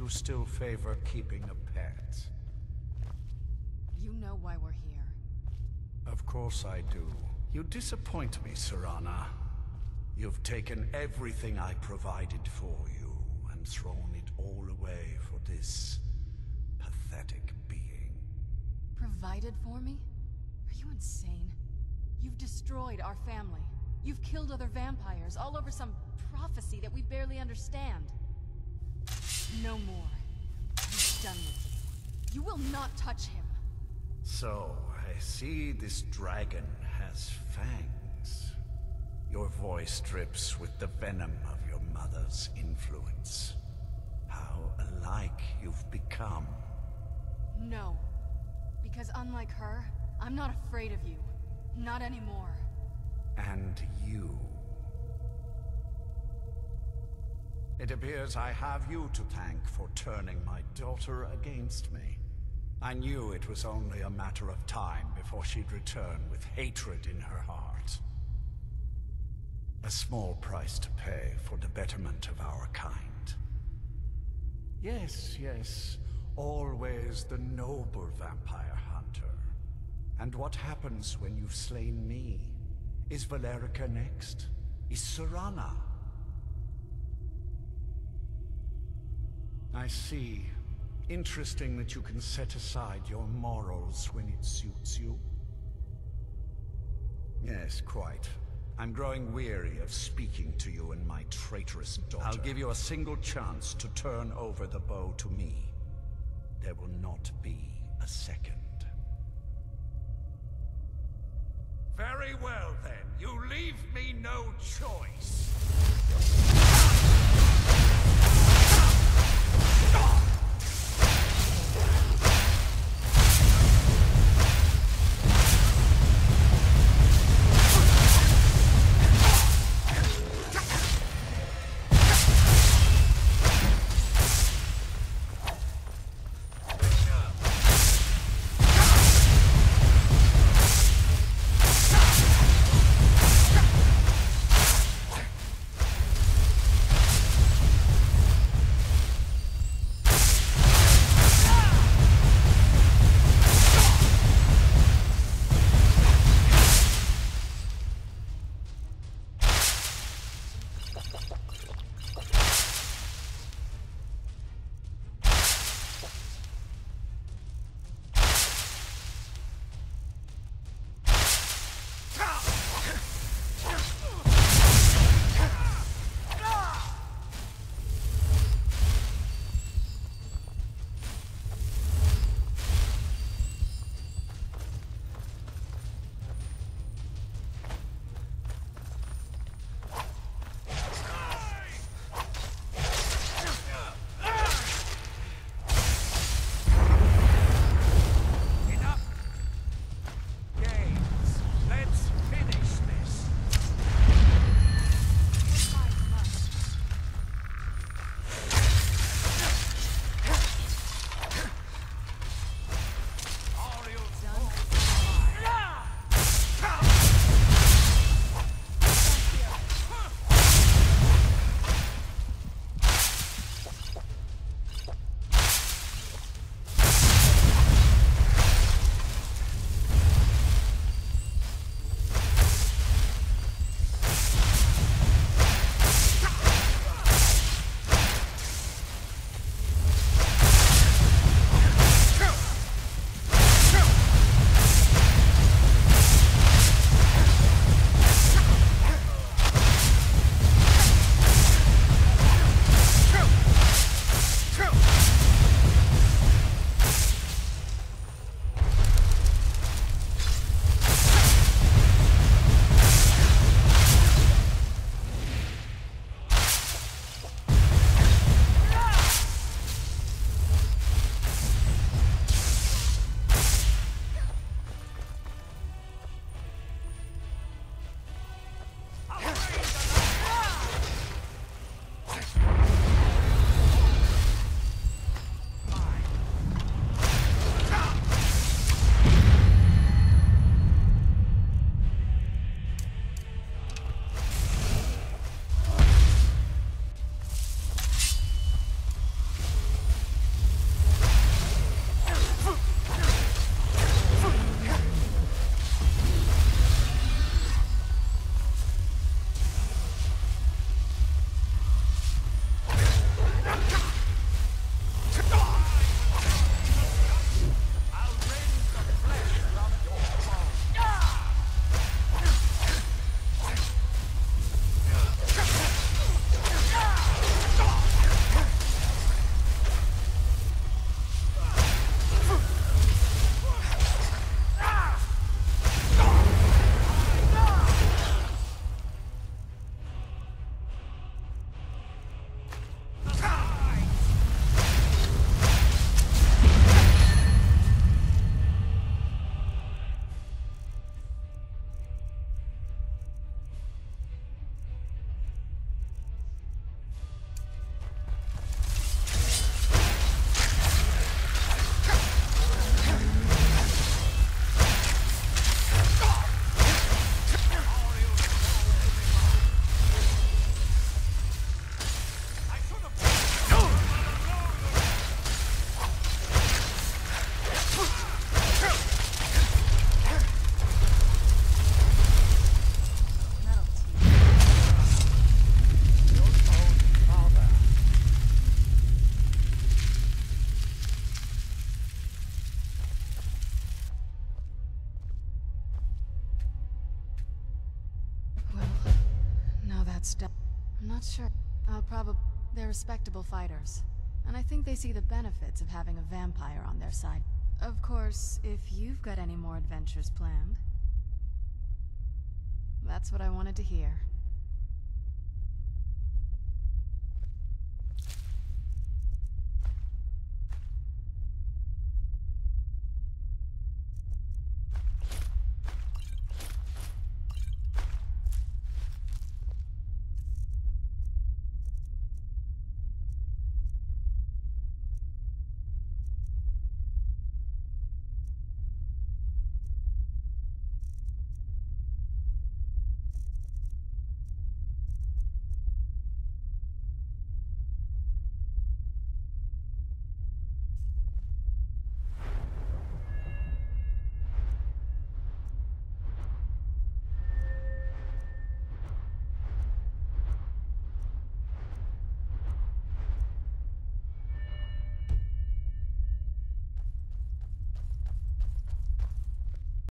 you still favor keeping a pet? You know why we're here. Of course I do. You disappoint me, Serana. You've taken everything I provided for you and thrown it all away for this pathetic being. Provided for me? Are you insane? You've destroyed our family. You've killed other vampires, all over some prophecy that we barely understand. No more. I'm done with you. You will not touch him. So, I see this dragon has fangs. Your voice drips with the venom of your mother's influence. How alike you've become. No. Because unlike her, I'm not afraid of you. Not anymore. And you. It appears I have you to thank for turning my daughter against me. I knew it was only a matter of time before she'd return with hatred in her heart. A small price to pay for the betterment of our kind. Yes, yes, always the noble vampire hunter. And what happens when you've slain me? Is Valerica next? Is Serana? I see. Interesting that you can set aside your morals when it suits you. Yes, quite. I'm growing weary of speaking to you and my traitorous daughter. I'll give you a single chance to turn over the bow to me. There will not be a second. Very well, then. You leave me no choice. Step. I'm not sure. Uh, I'll probably... They're respectable fighters. And I think they see the benefits of having a vampire on their side. Of course, if you've got any more adventures planned. That's what I wanted to hear.